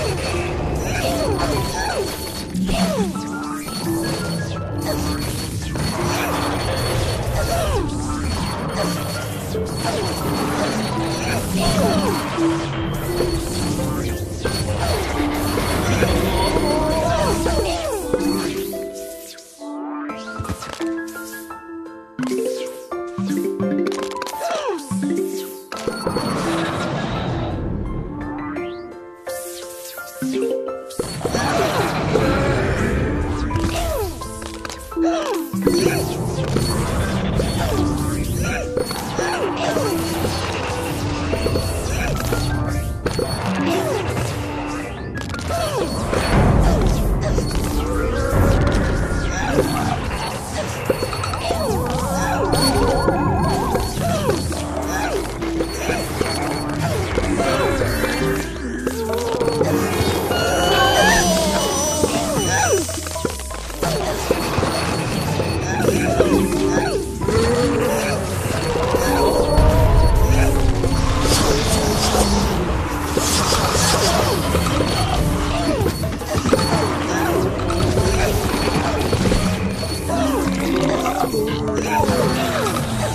Okay. Over! Over! Over!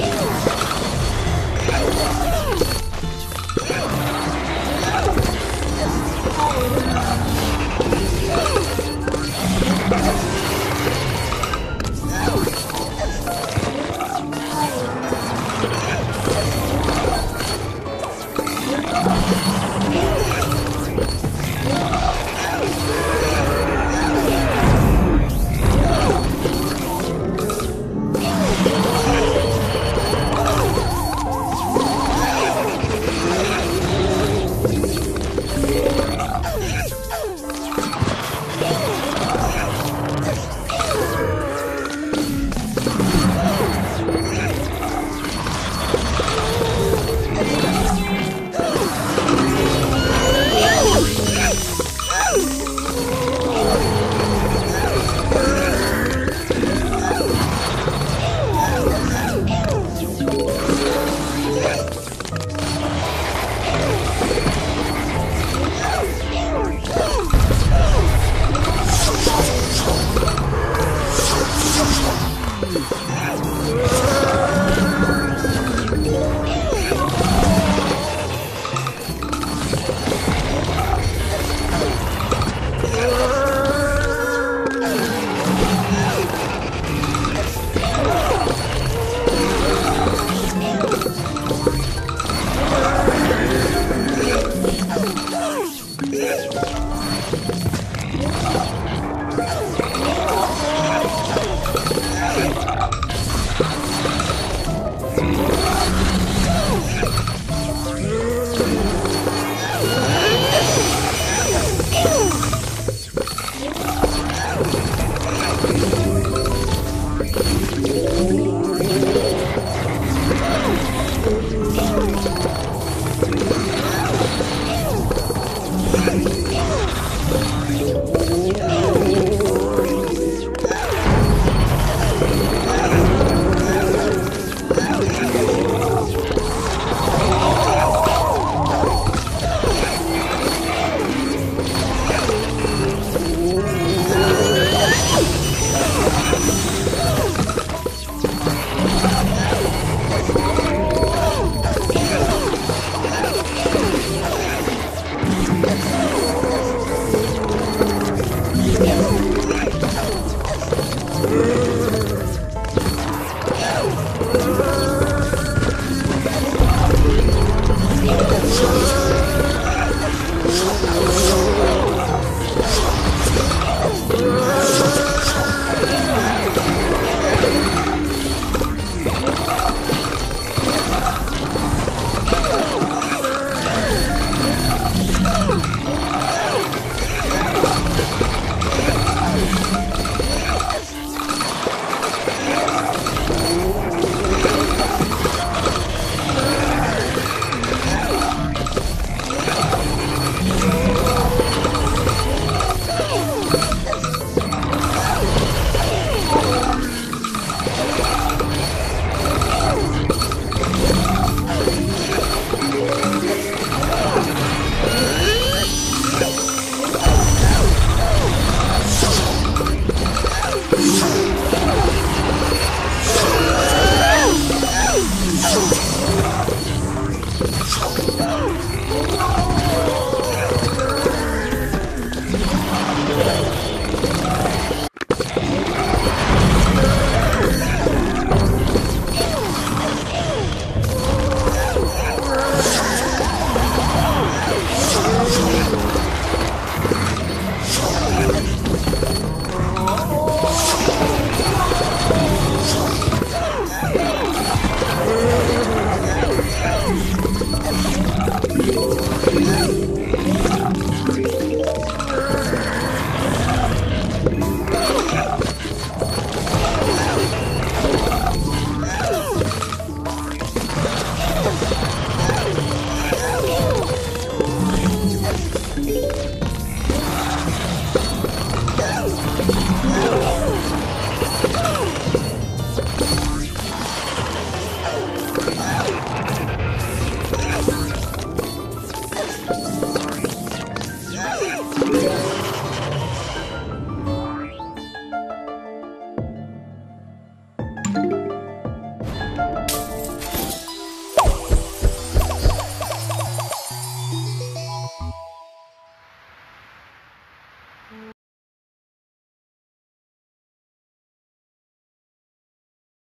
Over!